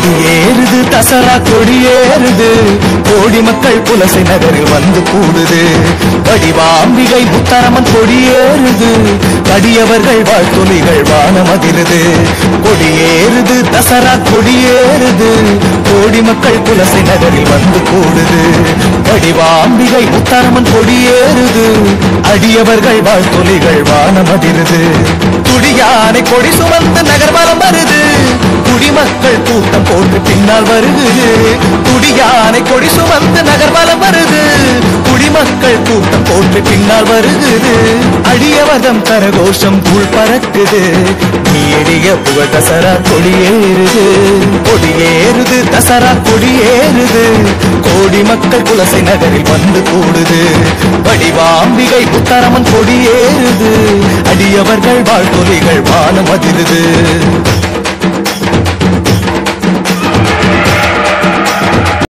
ஏறுது தசரா கொடியேறுது கோடி மக்கள் புலசை நகரில் வந்து கூடுது. வடிவாம்பிகை புத்தரமன் கொடி ஏறுது. கடியவர்கள் வாழ்த்துளிகள் வானமதிருது ஏறுது தசரா கொடியேறுது கோடி மக்கள் புலசை நகரில் வந்து கூடுது. வடிவாம்பிகை புத்தரமன் கொடி ஏறுது. அடியவர்கள் வாழ்த்துளிகள் வானமதிருது துடியானை கொடி சுமந்து நகர மக்கள் கூட்டம் போட்டு பின்னால் வருகுது குடியானை கொடி சுமந்து நகர்வலம் வருது. குடிமக்கள் கூட்டம் போட்டு பின்னால் வருகுது அடியவதம் கரகோஷம் தூள் பறக்குது. நீடிய புகழ் தசரா கொடியேறுது கொடியேறுது தசரா கொடியேறுது கோடி மக்கள் குலசை நகரில் வந்து கூடுது. வடிவாம்பிகை புத்தரமன் கொடியேறுது அடியவர்கள் வாழ்கொலிகள் வானம் அதிருது.